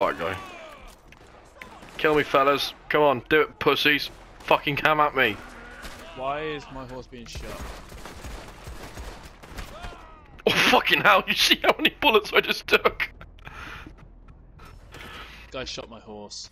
Right guy. Kill me, fellas. Come on, do it, pussies. Fucking come at me. Why is my horse being shot? Oh, fucking hell, you see how many bullets I just took? Guy shot my horse.